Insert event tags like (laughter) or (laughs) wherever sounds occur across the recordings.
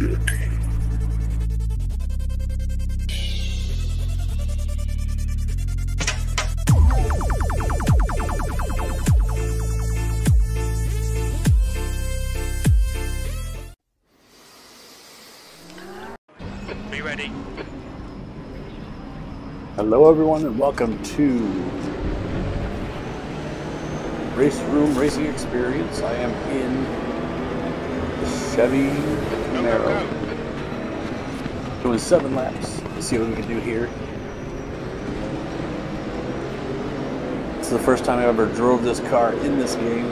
magic. Be ready. Hello, everyone, and welcome to Race Room Racing Experience. I am in the Chevy Go, go, Camaro, doing seven laps. Let's see what we can do here. This is the first time I ever drove this car in this game.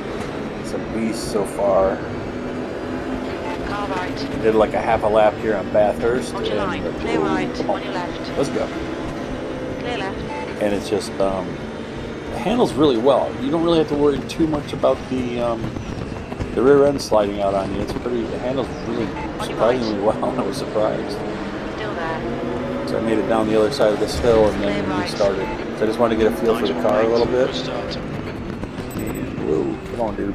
It's a beast so far. Right. Did like a half a lap here on Bathurst. On your line. Clear right. On, On your left. Let's go. Clear left. and it's just um, it handles really well. You don't really have to worry too much about the um, the rear end sliding out on you. It's pretty. It handles really surprisingly well. (laughs) I was surprised. Still there. So I made it down the other side of this hill and then Clear right. restarted. So I just wanted to get a feel for the car a little bit. start. And, whoa, come on, dude.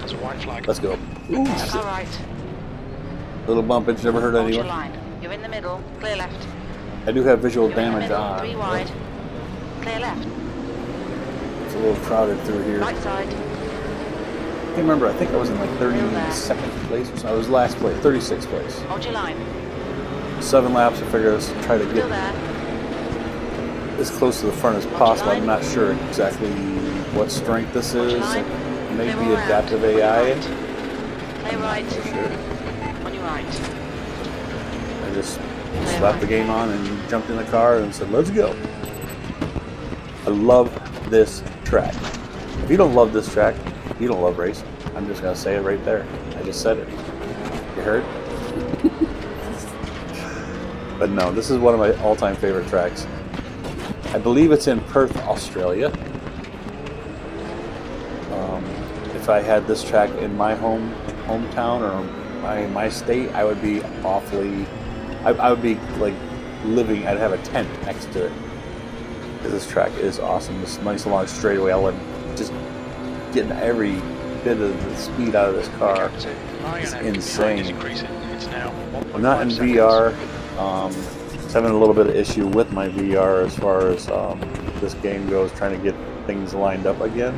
That's a white flag. Let's go. Ooh, Car right. little bumpage. Never hurt anyone. You're in the middle. Clear left. I do have visual You're in the damage middle. on. Three wide. Clear left. It's a little crowded through here. Right side. I can't remember. I think I was in like 32nd place or something. I was last place, 36th place. Hold your line. Seven laps. I figure let's try to get as close to the front as possible. I'm not sure exactly what strength this is. Maybe Clear all round. adaptive AI. Clear right. Sure. On your right. I just slapped the game on and jumped in the car and said, "Let's go." I love this track. If you don't love this track, you don't love racing. I'm just gonna say it right there. I just said it. You heard? (laughs) but no, this is one of my all-time favorite tracks. I believe it's in Perth, Australia. Um, if I had this track in my home hometown or my my state, I would be awfully. I, I would be like living. I'd have a tent next to it. This track is awesome. This nice long straightaway. I would just getting every bit of the speed out of this car. Captain, iron It's angle behind insane. It's now 1.5 I'm not in. VR. Um, having a little bit of issue with my VR as far as um, this game goes, trying to get things lined up again.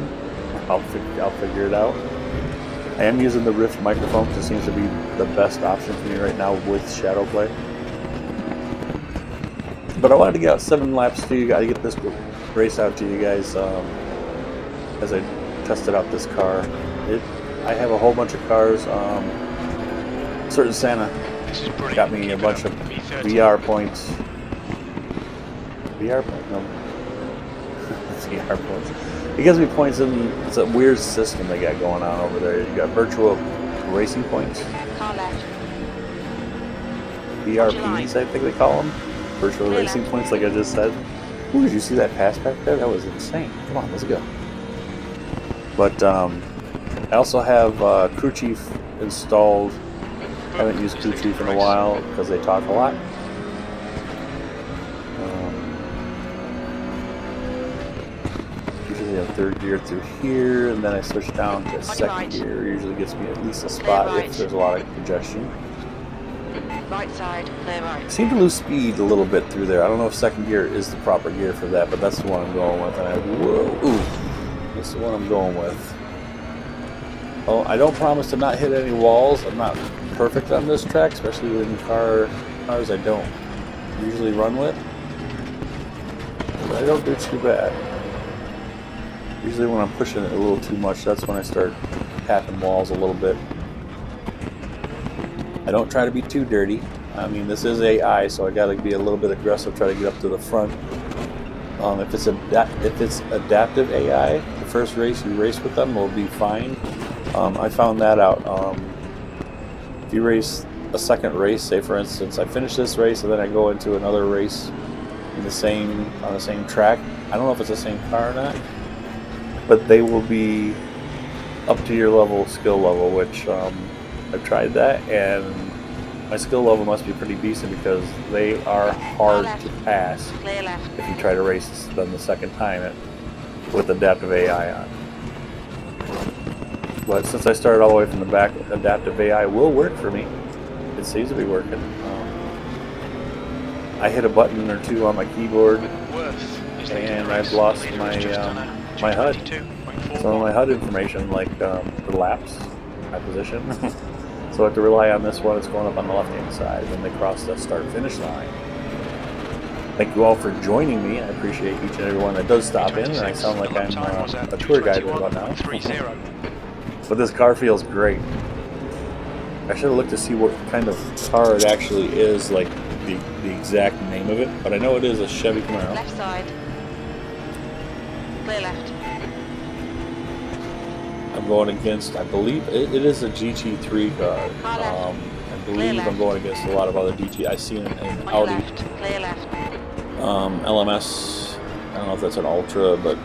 I'll, fig- I'll figure it out. I am using the Rift microphone because it seems to be the best option for me right now with Shadowplay. But I wanted to get out seven laps to you. To get this race out to you guys um, as I tested out this car. It, I have a whole bunch of cars. Um, certain Santa This is brilliant. got me a bunch of VR points. VR points? No. (laughs) VR points. It gives me points in. It's a weird system they got going on over there. You got virtual racing points, VRPs, I think they call them. Virtual racing points, like I just said. Ooh, did you see that pass back there? That was insane. Come on, let's go. But um, I also have uh, Crew Chief installed. I haven't used Crew Chief in a while because they talk a lot. Um, usually have third gear through here, and then I switch down to second gear. Usually gets me at least a spot if there's a lot of congestion. Right side. Clear right. seem to lose speed a little bit through there. I don't know if second gear is the proper gear for that, but that's the one I'm going with. And I whoa, ooh, that's the one I'm going with. Oh, I don't promise to not hit any walls. I'm not perfect on this track, especially in car cars I don't usually run with. But I don't do too bad. Usually when I'm pushing it a little too much, that's when I start tapping walls a little bit. I don't try to be too dirty. I mean, this is AI, so I got to be a little bit aggressive, try to get up to the front. Um, if it's a if it's adaptive AI, first race you race with them will be fine. Um, I found that out. Um, if you race a second race, say for instance, I finish this race and then I go into another race in the same on the same track. I don't know if it's the same car or not, but they will be up to your level, skill level, which um, I've tried that, and my skill level must be pretty decent because they are hard to pass if you try to race them the second time it, with adaptive AI on. But since I started all the way from the back, adaptive AI will work for me. it seems to be working. Um, I hit a button or two on my keyboard. And I've lost my, um, my HUD. 222.41. Some of my HUD information, like um, the laps, my position. (laughs) so I have to rely on this one. It's going up on the left-hand side when they cross the start-finish line. Thank you all for joining me. I appreciate each and every one that does stop in, and I sound like I'm uh, a tour guide right about now. (laughs) But this car feels great. I should have looked to see what kind of car it actually is, like the, the exact name of it. But I know it is a Chevy Camaro. Left side. Clear left. I'm going against, I believe it, it is a GT3 car. Car. Um, I believe I'm going against a lot of other GT. I see an, an Audi left. Clear left. Um, LMS. I don't know if that's an Ultra, but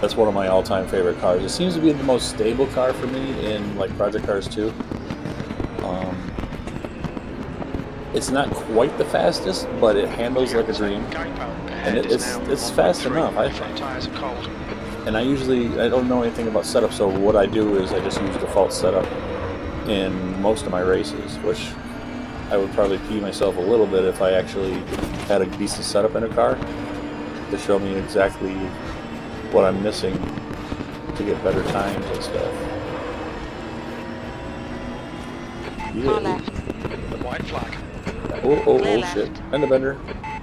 that's one of my all-time favorite cars. It seems to be the most stable car for me in like Project Cars 2. Um, it's not quite the fastest, but it handles like a dream. And it- it's- it's fast enough, I think. And I usually I don't know anything about setup, so what I do is I just use default setup in most of my races, which I would probably pee myself a little bit if I actually had a decent setup in a car to show me exactly what I'm missing to get better times and stuff. Car Yeah. left. The white flag. Oh, oh, oh Clear oh, left. shit. Fender bender.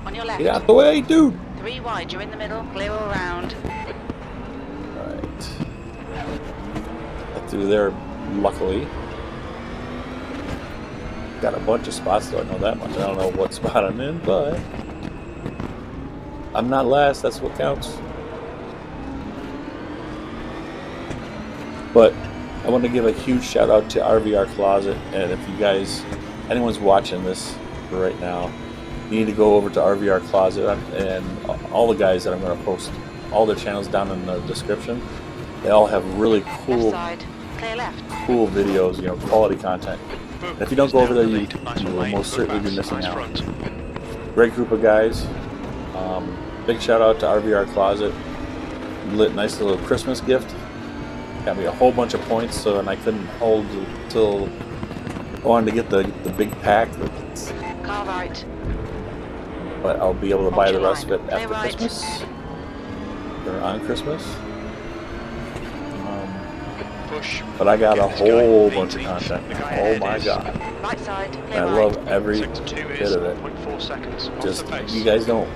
On your left. Get out the way, dude! Three wide. You're in the middle. Clear all round. Alright. Got through there, luckily. Got a bunch of spots, though, I know that much. I don't know what spot I'm in, but... I'm not last, that's what counts. But I want to give a huge shout out to RVR Closet, and if you guys, anyone's watching this right now, you need to go over to RVR Closet and all the guys that I'm going to post all their channels down in the description. They all have really cool, left. cool videos, you know, quality content. Book if you don't go over there, you, you will mate. most certainly be missing out. Great group of guys. Um, big shout out to RVR Closet. Lit nice little Christmas gift. Got me a whole bunch of points, so and I couldn't hold till I wanted to get the the big pack, Car but I'll be able to buy the rest of it after Christmas or on Christmas. Push. but I got a Get this guy whole bunch of content. Oh my god! Right side. And I love every bit of it. seconds. Just you guys don't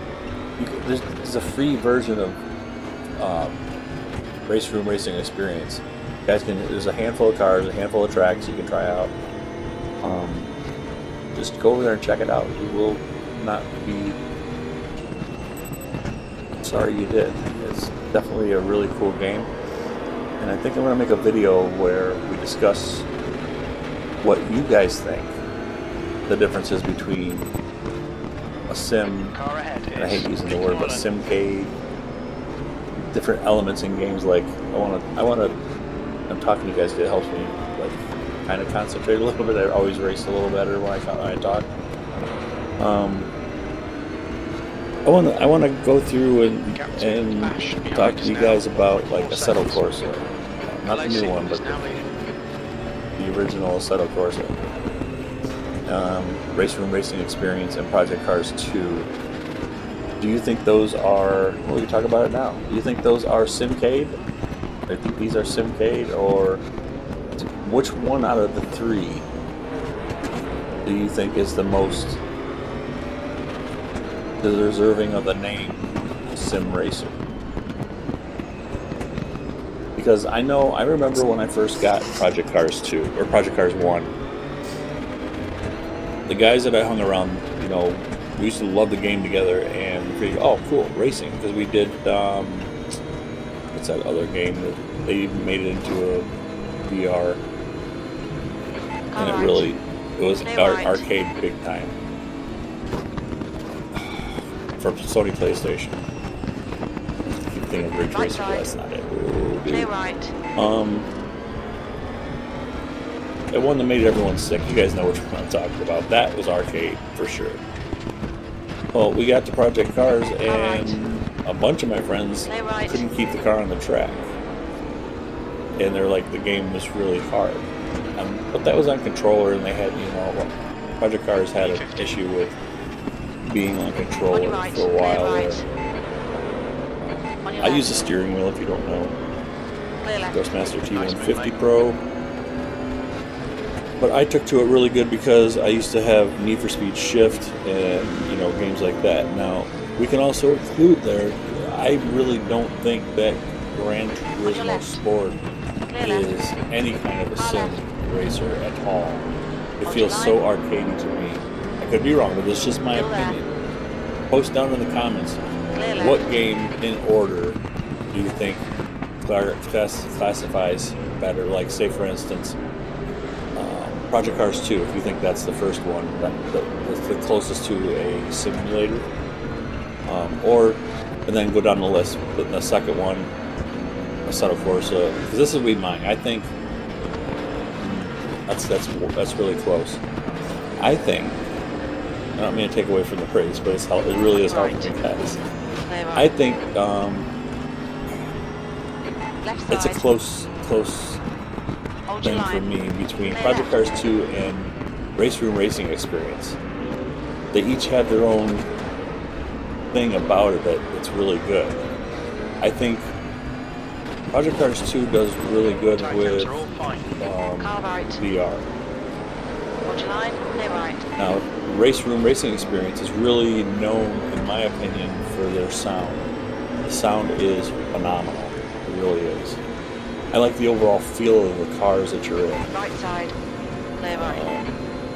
you, there's, there's a free version of um, race room racing experience you guys can there's a handful of cars a handful of tracks you can try out um, just go over there and check it out you will not be sorry you did it's definitely a really cool game and i think i'm going to make a video where we discuss what you guys think the differences between a sim and I hate using the word, but simcade, different elements in games. Like I want to, I want to. I'm talking to you guys. It helps me like kind of concentrate a (laughs) little bit. I always race a little better when I when I talk. Um, I want to, I want to go through and and talk to you guys about like 0.4 Assetto seconds. Corsa, not the new one, but leading. the original Assetto Corsa. Um, Race Room Racing Experience and Project Cars 2. Do you think those are, well, we can talk about it now. Do you think those are Simcade? I think these are Simcade, or which one out of the three do you think is the most deserving of the name Sim Racer? Because I know, I remember when I first got Project Cars 2, or Project Cars 1, the guys that I hung around, you know, we used to love the game together and figure, oh, cool, racing. Because we did, um, what's that other game that they made it into a VR, and it really, it was ar- arcade big time (sighs) for Sony PlayStation. I keep thinking of Ridge Racer, but that's not it. Ooh, dude. Clear right. Um, the one that made everyone sick. You guys know which one I'm talking about. That was arcade for sure. Well, we got to Project Cars, and a bunch of my friends right. couldn't keep the car on the track, and they're like, the game was really hard. Um, but that was on controller, and they had you know Project Cars had an issue with being on On controller right. for a while. right. there. I use a steering wheel if you don't know. Thrustmaster T150. Pro. But I took to it really good because I used to have Need for Speed Shift and you know games like that. Now we can also include there. I really don't think that Gran Turismo. Sport is any kind of a sim racer at all. It feels so arcadey to me. I could be wrong, but it's just my opinion. Post down in the comments. What game in order do you think classifies better? Like, say, for instance, um, Project Cars 2, if you think that's the first one, that, that, that's the closest to a simulator. Um, or, and then go down the list, the, the second one, Assetto Corsa, because this would be mine. I think that's, that's, that's really close. I think, I don't mean to take away from the praise, but it's, it really is helping Right. me guys. I think um, it's a close, close thing for me between Project. Cars 2 and Race Room Racing Experience. They each have their own thing about it that it's really good. I think Project Cars 2 does really good with... with are all fine. um, VR. Hold your line. Clear right. Now, Race Room Racing Experience is really known, in my opinion, for their sound. The sound is phenomenal. It really is. I like the overall feel of the cars that you're in. Right side. Clear right. Um,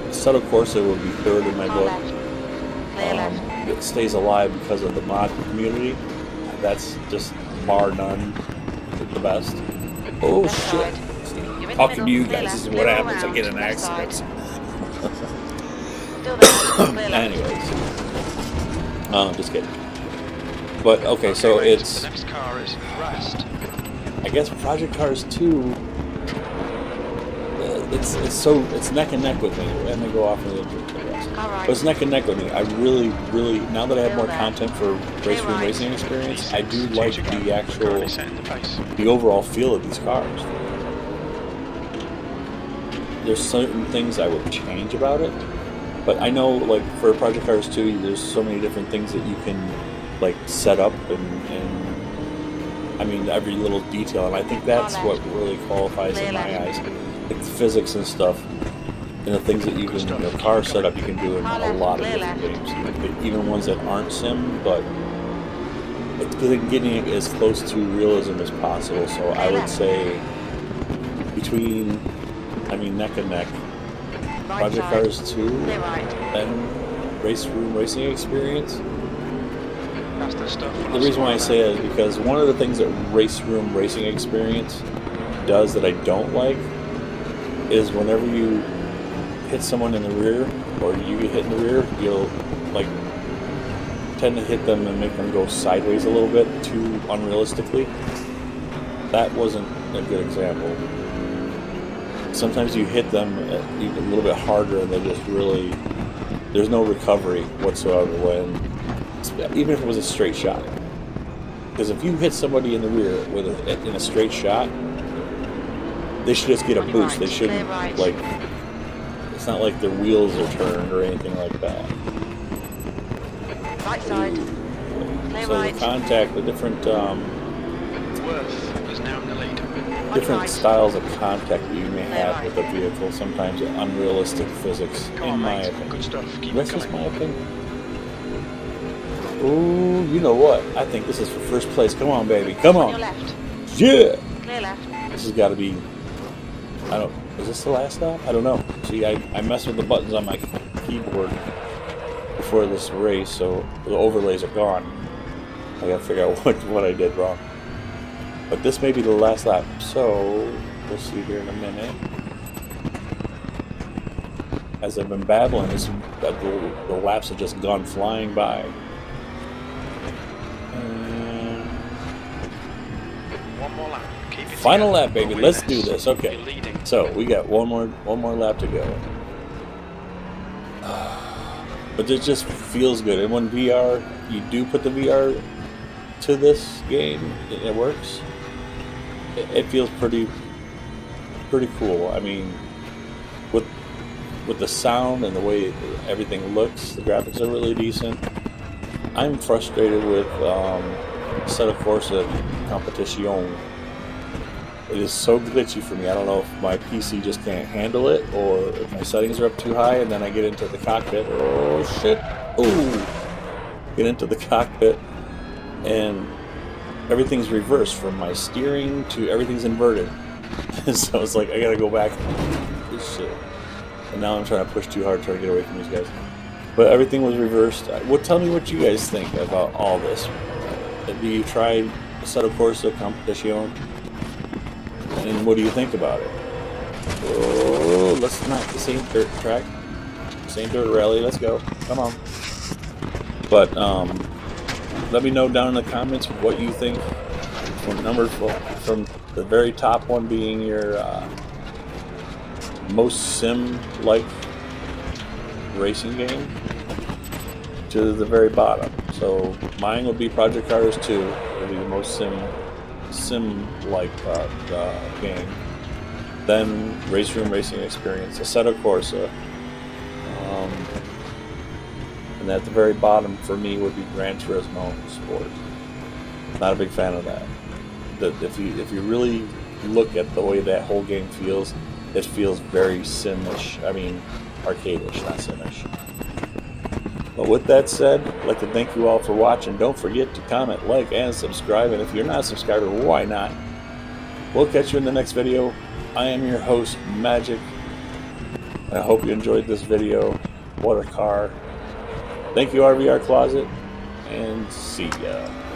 Assetto Corsa would be third in my book. Um, it stays alive because of the mod community. That's just bar none the best. Oh Left shit! side. You're in the Talking to you guys, is what happens. I get in Left side. accidents. (laughs) (laughs) Still there. Clear left. Anyways, um, just kidding. But okay, so great. it's The next car is Rest. I guess Project Cars 2 uh, it's it's so it's neck and neck with me and they go off in the rest. Car right. But it's neck and neck with me. I really, really now that I have more content for race room racing experience, I do like the actual Currently setting the pace. the overall feel of these cars. There's certain things I would change about it, but I know like for Project Cars 2, there's so many different things that you can like set up and, and I mean every little detail, and I think that's what really qualifies in my eyes. Like physics and stuff, and the things that you can, you know, car setup you can do in a lot of different games, even ones that aren't sim, but it's getting it as close to realism as possible. So I would say between, I mean, neck and neck, Project side. Cars 2 and Race Room Racing Experience. That's the stuff. The reason why I say that is because one of the things that Race Room Racing Experience does that I don't like is whenever you hit someone in the rear or you get hit in the rear, you'll like tend to hit them and make them go sideways a little bit too unrealistically. That wasn't a good example. Sometimes you hit them a a little bit harder and they just really there's no recovery whatsoever when even if it was a straight shot. Because if you hit somebody in the rear with a, in a straight shot, they should just get a boost. They shouldn't like. It's not like their wheels are turned or anything like that. Right side. Clear so right. the contact, the different um, Worth is now in the lead. On different styles of contact that you may have with a vehicle, sometimes unrealistic physics, in my opinion. Good stuff. Keep That's it just coming. my opinion. Ooh, you know what? I think this is for first place. Come on, baby. Come On left. Yeah. Clear left. This has got to be. I don't. Is this the last stop? I don't know. See, I, I messed with the buttons on my keyboard before this race, so the overlays are gone. I gotta figure out (laughs) what, what I did wrong. But this may be the last lap, so we'll see here in a minute. As I've been babbling, this, the, the laps have just gone flying by. And One more lap. Keep it Final together. lap, baby. Over Let's do this. Okay. So we got one more one more lap to go. (sighs) But it just feels good. And when VR, you do put the VR to this game, it, it works. It, feels pretty pretty cool. I mean, with with the sound and the way everything looks, the graphics are really decent. I'm frustrated with um, Assetto Corsa Competition. It is so glitchy for me. I don't know if my PC just can't handle it or if my settings are up too high and then I get into the cockpit. Oh shit. Ooh! Get into the cockpit and everything's reversed from my steering to everything's inverted. (laughs) so it's like I gotta go back. This shit. And now I'm trying to push too hard, trying to get away from these guys. But everything was reversed. Well, tell me what you guys think about all this. Have you tried Assetto Corsa Competition? And what do you think about it? Oh, let's not the same dirt track, same dirt rally. Let's go. Come on. But um, let me know down in the comments what you think. From numbers from the very top one being your uh, most sim-like racing game to the very bottom. So mine would be Project Cars 2. It would be the most sim sim-like uh, uh, game. Then Race Room Racing Experience, Assetto Corsa. Um, and at the very bottom for me would be Gran Turismo Sport. Not a big fan of that. The, if you if you really look at the way that whole game feels, it feels very simish. I mean, arcadish, not simish. But with that said, I'd like to thank you all for watching. Don't forget to comment, like, and subscribe. And if you're not a subscriber, why not? We'll catch you in the next video. I am your host, Magic. I hope you enjoyed this video. What a car. Thank you, RVR Closet, and see ya.